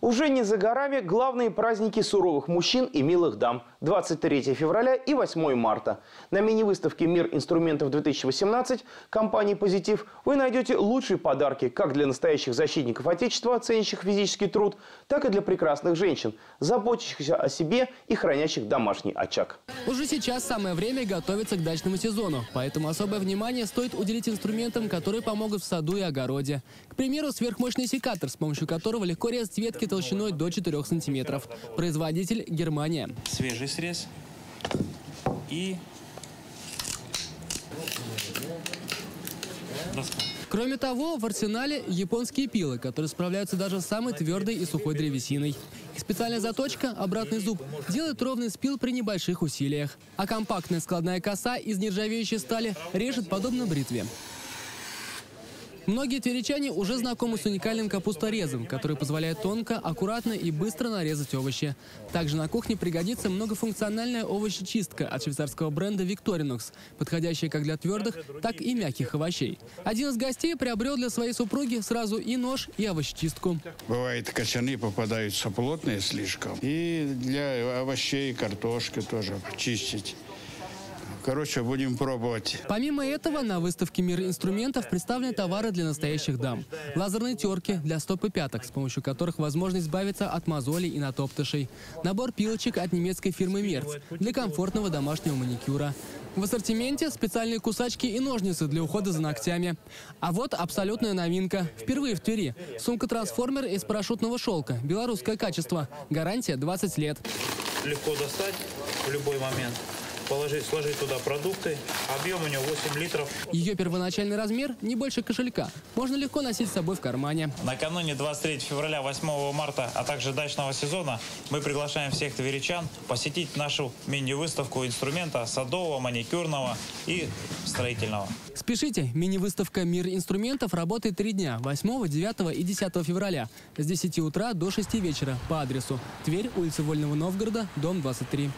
Уже не за горами главные праздники суровых мужчин и милых дам. 23 февраля и 8 марта. На мини-выставке «Мир инструментов-2018» компании «Позитив» вы найдете лучшие подарки как для настоящих защитников Отечества, ценящих физический труд, так и для прекрасных женщин, заботящихся о себе и хранящих домашний очаг. Уже сейчас самое время готовиться к дачному сезону, поэтому особое внимание стоит уделить инструментам, которые помогут в саду и огороде. К примеру, сверхмощный секатор, с помощью которого легко резать ветки толщиной до 4 сантиметров. Производитель – Германия. Свежий срез и доска. Кроме того, в арсенале японские пилы, которые справляются даже с самой твердой и сухой древесиной. Специальная заточка, обратный зуб, делает ровный спил при небольших усилиях. А компактная складная коса из нержавеющей стали режет подобно бритве. Многие тверичане уже знакомы с уникальным капусторезом, который позволяет тонко, аккуратно и быстро нарезать овощи. Также на кухне пригодится многофункциональная овощечистка от швейцарского бренда Victorinox, подходящая как для твердых, так и мягких овощей. Один из гостей приобрел для своей супруги сразу и нож, и овощечистку. Бывает, кочаны попадаются плотные слишком. И для овощей, картошки тоже чистить. Короче, будем пробовать. Помимо этого, на выставке «Мир инструментов» представлены товары для настоящих дам. Лазерные терки для стоп и пяток, с помощью которых возможно избавиться от мозолей и натоптышей. Набор пилочек от немецкой фирмы «Мерц» для комфортного домашнего маникюра. В ассортименте специальные кусачки и ножницы для ухода за ногтями. А вот абсолютная новинка. Впервые в Твери. Сумка-трансформер из парашютного шелка. Белорусское качество. Гарантия 20 лет. Легко достать в любой момент. Положить, сложить туда продукты. Объем у него 8 литров. Ее первоначальный размер не больше кошелька. Можно легко носить с собой в кармане. Накануне 23 февраля, 8 марта, а также дачного сезона мы приглашаем всех тверичан посетить нашу мини-выставку инструмента садового, маникюрного и строительного. Спешите, мини-выставка «Мир инструментов» работает три дня – 8, 9 и 10 февраля с 10 утра до 6 вечера по адресу Тверь, улица Вольного Новгорода, дом 23.